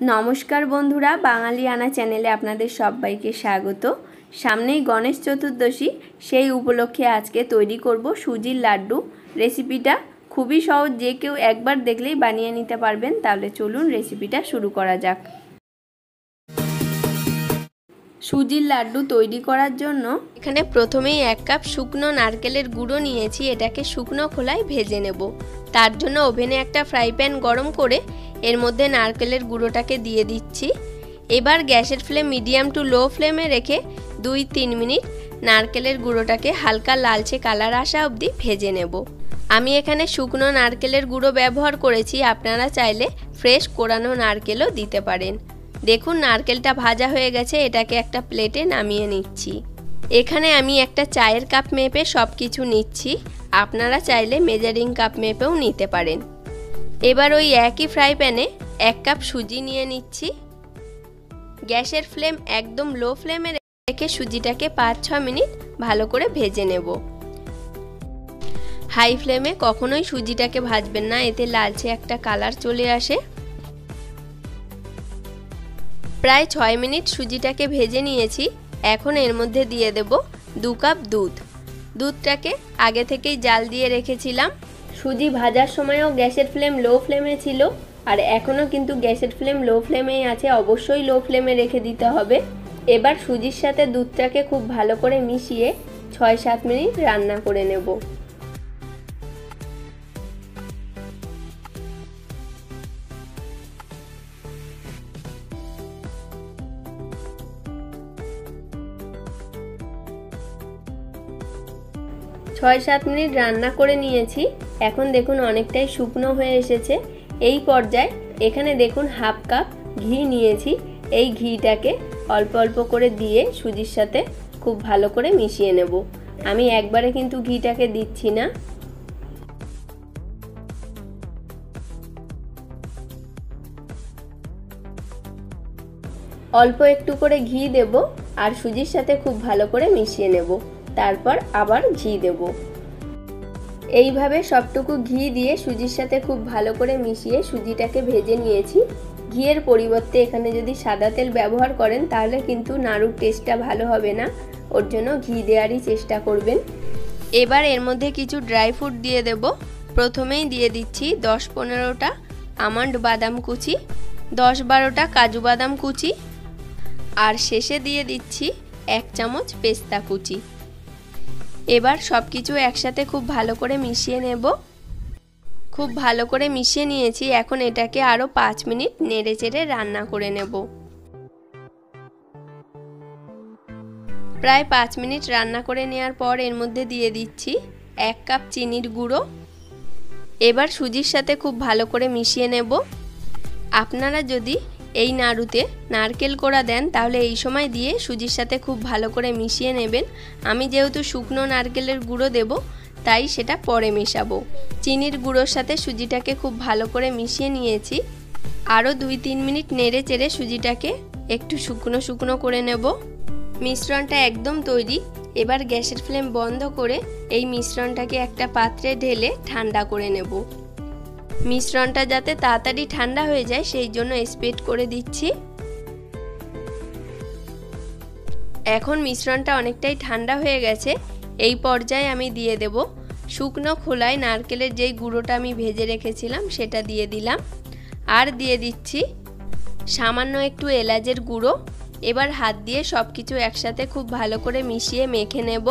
নমস্কার বন্ধুরা, বাঙালি আনা চ্যানেলে আপনাদের সবাইকে স্বাগত। সামনেই গণেশ চতুর্দশী, সেই উপলক্ষে আজকে তৈরি করব সুজির লাড্ডু রেসিপিটা। খুবই সহজ, যে কেউ একবার দেখলেই বানিয়ে নিতে পারবেন। তাহলে চলুন রেসিপিটা শুরু করা যাক। সুজির লাড্ডু তৈরি করার জন্য এখানে প্রথমেই এক কাপ শুকনো নারকেলের গুঁড়ো নিয়েছি, এটাকে শুকনো খোলায় ভেজে নেব। তার জন্য ওভেনে একটা ফ্রাই প্যান গরম করে এর মধ্যে নারকেলের গুঁড়োটাকে দিয়ে দিচ্ছি। এবার গ্যাসের ফ্লেম মিডিয়াম টু লো ফ্লেমে রেখে দুই তিন মিনিট নারকেলের গুঁড়োটাকে হালকা লালচে কালার আসা অবধি ভেজে নেব। আমি এখানে শুকনো নারকেলের গুঁড়ো ব্যবহার করেছি, আপনারা চাইলে ফ্রেশ কোরানো নারকেলও দিতে পারেন। দেখুন, নারকেলটা ভাজা হয়ে গেছে, এটাকে একটা প্লেটে নামিয়ে নিচ্ছি। এখানে আমি একটা চায়ের কাপ মেপে সব কিছু নিচ্ছি। আপনারা চাইলে মেজারিং কাপ মেপেও নিতে পারেন। এবার ওই একই ফ্রাই প্যানে এক কাপ সুজি নিয়ে নিচ্ছি। গ্যাসের ফ্লেম একদম লো ফ্লেমে রেখে সুজিটাকে পাঁচ, ছ মিনিট ভালো করে ভেজে নেব। হাই ফ্লেমে কখনোই সুজিটাকে ভাজবেন না, এতে লালচে একটা কালার চলে আসে। প্রায় ছয় মিনিট সুজিটাকে ভেজে নিয়েছি। এখন এর মধ্যে দিয়ে দেব দু কাপ দুধ। দুধটাকে আগে থেকেই জাল দিয়ে রেখেছিলাম। সুজি ভাজার সময়ও গ্যাসের ফ্লেম লো ফ্লেমে ছিল। আর এখনও কিন্তু গ্যাসের ফ্লেম লো ফ্লেমেই আছে, অবশ্যই লো ফ্লেমে রেখে দিতে হবে। এবার সুজির সাথে দুধটাকে খুব ভালো করে মিশিয়ে ছয় সাত মিনিট রান্না করে নেব। ছয় সাত মিনিট রান্না করে নিয়েছি। এখন দেখুন অনেকটাই শুকনো হয়ে এসেছে। এই পর্যায়ে এখানে দেখুন হাফ কাপ ঘি নিয়েছি। এই ঘিটাকে অল্প অল্প করে দিয়ে সুজির সাথে খুব ভালো করে মিশিয়ে নেব। আমি একবারে কিন্তু ঘিটাকে দিচ্ছি না। অল্প একটু করে ঘি দেব আর সুজির সাথে খুব ভালো করে মিশিয়ে নেব। তারপর আবার ঘি দেব। এইভাবে সবটুকু ঘি দিয়ে সুজির সাথে খুব ভালো করে মিশিয়ে সুজিটাকে ভেজে নিয়েছি। ঘিয়ের পরিবর্তে এখানে যদি সাদা তেল ব্যবহার করেন, তাহলে কিন্তু নাড়ুর টেস্টটা ভালো হবে না। ওর জন্য ঘি দেওয়ারই চেষ্টা করবেন। এবার এর মধ্যে কিছু ড্রাই ফ্রুট দিয়ে দেব। প্রথমেই দিয়ে দিচ্ছি দশ পনেরোটা আমন্ড বাদাম কুচি, দশ বারোটা কাজু বাদাম কুচি, আর শেষে দিয়ে দিচ্ছি এক চামচ পেস্তা কুচি। এবার সব কিছু একসাথে খুব ভালো করে মিশিয়ে নেব। খুব ভালো করে মিশিয়ে নিয়েছি, এখন এটাকে আরও পাঁচ মিনিট নেড়ে চেড়ে রান্না করে নেব। প্রায় পাঁচ মিনিট রান্না করে নেওয়ার পর এর মধ্যে দিয়ে দিচ্ছি এক কাপ চিনির গুঁড়ো। এবার সুজির সাথে খুব ভালো করে মিশিয়ে নেব। আপনারা যদি এই নাড়ুতে নারকেল কোড়া দেন, তাহলে এই সময় দিয়ে সুজির সাথে খুব ভালো করে মিশিয়ে নেবেন। আমি যেহেতু শুকনো নারকেলের গুঁড়ো দেব, তাই সেটা পরে মেশাবো। চিনির গুঁড়োর সাথে সুজিটাকে খুব ভালো করে মিশিয়ে নিয়েছি। আরও দুই তিন মিনিট নেড়ে চেড়ে সুজিটাকে একটু শুকনো শুকনো করে নেব। মিশ্রণটা একদম তৈরি। এবার গ্যাসের ফ্লেম বন্ধ করে এই মিশ্রণটাকে একটা পাত্রে ঢেলে ঠান্ডা করে নেব। মিশ্রণটা যাতে তাড়াতাড়ি ঠান্ডা হয়ে যায়, সেই জন্য স্প্রেড করে দিচ্ছি। এখন মিশ্রণটা অনেকটাই ঠান্ডা হয়ে গেছে। এই পর্যায়ে আমি দিয়ে দেব শুকনো খোলায় নারকেলের যেই গুঁড়োটা আমি ভেজে রেখেছিলাম, সেটা দিয়ে দিলাম। আর দিয়ে দিচ্ছি সামান্য একটু এলাচের গুঁড়ো। এবার হাত দিয়ে সব কিছু একসাথে খুব ভালো করে মিশিয়ে মেখে নেব।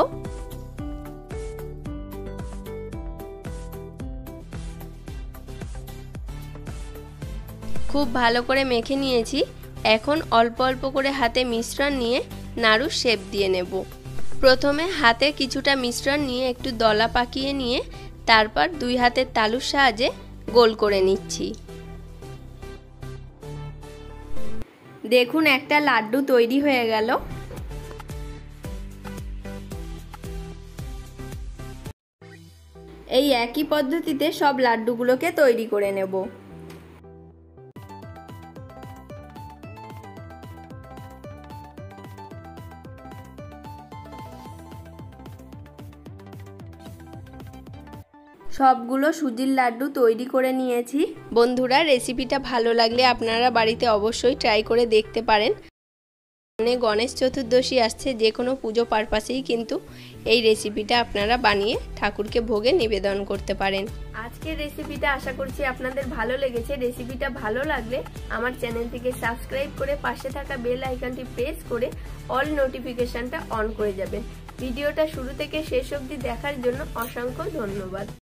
খুব ভালো করে মেখে নিয়েছি। এখন অল্প অল্প করে হাতে মিশ্রণ নিয়ে নাড়ু শেপ দিয়ে নেব। প্রথমে হাতে কিছুটা মিশ্রণ নিয়ে একটু দলা পাকিয়ে নিয়ে তারপর দুই হাতের তালুর সাহায্যে গোল করে নিচ্ছি। দেখুন, একটা লাড্ডু তৈরি হয়ে গেল। এই একই পদ্ধতিতে সব লাড্ডুগুলোকে তৈরি করে নেব। সবগুলো সুজির লাড্ডু তৈরি করে নিয়েছি। বন্ধুরা রেসিপিটা ভালো লাগলে আপনারা বাড়িতে অবশ্যই ট্রাই করে দেখতে পারেন। মানে গণেশ চতুর্দশী আসছে যে কোনো পুজো পারপাসেই কিন্তু এই রেসিপিটা আপনারা বানিয়ে ঠাকুরকে ভোগে নিবেদন করতে পারেন। আজকের রেসিপিটা আশা করছি আপনাদের ভালো লেগেছে। রেসিপিটা ভালো লাগলে আমার চ্যানেলটিকে সাবস্ক্রাইব করে পাশে থাকা বেল আইকনটি প্রেস করে অল নোটিফিকেশনটা অন করে যাবেন। ভিডিওটা শুরু থেকে শেষ অবধি দেখার জন্য অসংখ্য ধন্যবাদ।